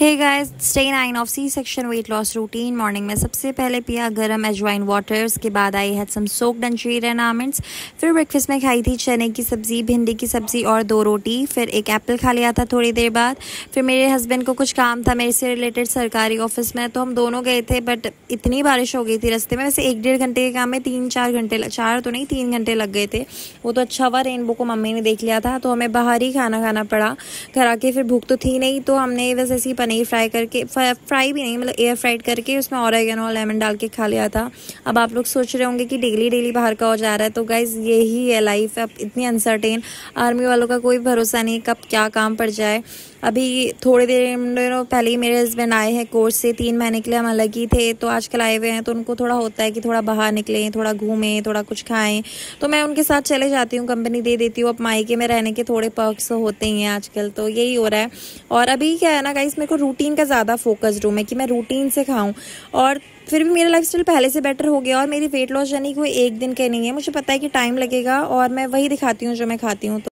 Hey guys stay nine of C section weight loss routine morning में सबसे पहले पिया गरम एजवाइन वाटर उसके बाद I had some soaked and almonds फिर ब्रेकफास्ट में खाई थी चने की सब्ज़ी, भिंडी की सब्ज़ी और दो रोटी. फिर एक एप्पल खा लिया था थोड़ी देर बाद. फिर मेरे हस्बैंड को कुछ काम था, मेरे से रिलेटेड सरकारी ऑफ़िस में तो हम दोनों गए थे बट इतनी बारिश हो गई थी रस्ते में. वैसे एक डेढ़ घंटे के काम में तीन चार घंटे चार तो नहीं, तीन घंटे लग गए थे. वो तो अच्छा हुआ रेनबो को मम्मी ने देख लिया था तो हमें बाहर ही खाना खाना पड़ा. घर आके फिर भूख तो थी नहीं तो हमने बस ऐसी पनीर फ्राई करके फ्राई भी नहीं मतलब एयर फ्राइड करके उसमें ऑरेगन और लेमन डाल के खा लिया था। अब आप लोग सोच रहे होंगे कि डेली डेली बाहर का हो जा रहा है तो गाइज़ यही है लाइफ अब इतनी अनसर्टेन आर्मी वालों का कोई भरोसा नहीं कब क्या काम पड़ जाए। अभी थोड़ी देर पहले ही मेरे हस्बैंड आए हैं कोर्स से, तीन महीने के लिए हम अलग ही थे तो आजकल आए हुए हैं तो उनको थोड़ा होता है कि थोड़ा बाहर निकलें, थोड़ा घूमें, थोड़ा कुछ खाएँ। तो मैं उनके साथ चले जाती हूँ कंपनी दे देती हूँ, अब मायके में रहने के थोड़े पर्क्स होते ही हैं आजकल तो यही हो रहा है। और अभी क्या है ना गाइस मेरे को रूटीन का ज़्यादा फोकस्ड हूँ मैं, कि मैं रूटीन से खाऊं। और फिर भी मेरा लाइफ पहले से बेटर हो गया और मेरी वेट लॉस जर्नी कोई एक दिन के नहीं है। मुझे पता है कि टाइम लगेगा और मैं वही दिखाती हूँ जो मैं खाती हूँ तो